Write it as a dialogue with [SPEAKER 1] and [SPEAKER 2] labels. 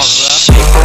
[SPEAKER 1] nova.